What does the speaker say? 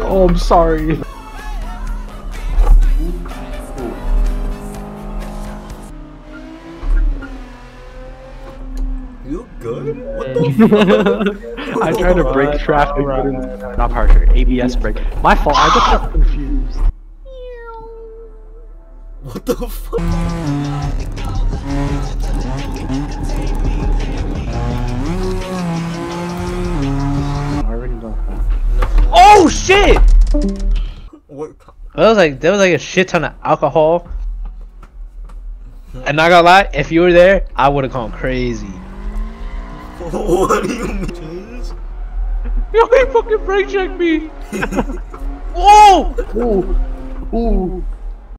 Oh, I'm sorry. You good? What the I tried to brake traffic, but it's not harsher. ABS brake. My fault. I just got confused. What the fuck? Shit! What? That was like there was like a shit ton of alcohol. And not gonna lie, if you were there, I would have gone crazy. What do you mean? Yo, he fucking brake checked me. Whoa! Ooh, ooh.